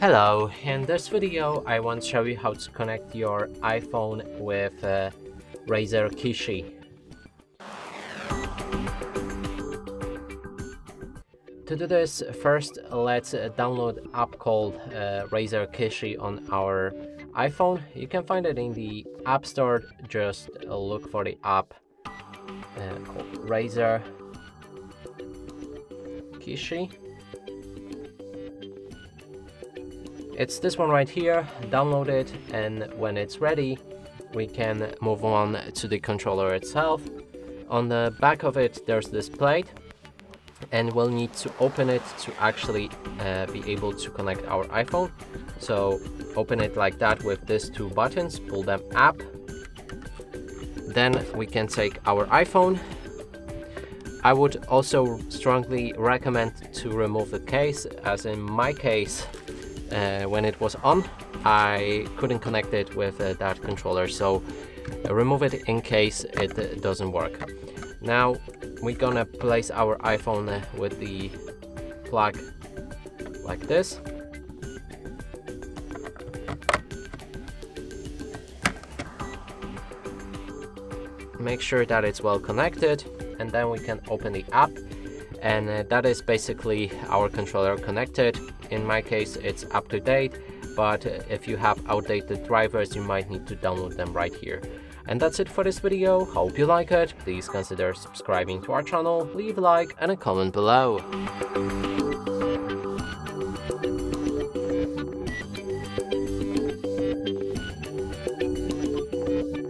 Hello, in this video I want to show you how to connect your iPhone with uh, Razer Kishi. To do this, first let's download app called uh, Razer Kishi on our iPhone. You can find it in the App Store, just look for the app uh, Razer Kishi. It's this one right here, download it and when it's ready we can move on to the controller itself. On the back of it there's this plate and we'll need to open it to actually uh, be able to connect our iPhone. So open it like that with these two buttons, pull them up. Then we can take our iPhone. I would also strongly recommend to remove the case as in my case uh, when it was on I couldn't connect it with uh, that controller. So uh, remove it in case it uh, doesn't work. Now we're gonna place our iPhone uh, with the plug like this. Make sure that it's well connected and then we can open the app and uh, that is basically our controller connected. In my case it's up to date but if you have outdated drivers you might need to download them right here. And that's it for this video. Hope you like it. Please consider subscribing to our channel leave a like and a comment below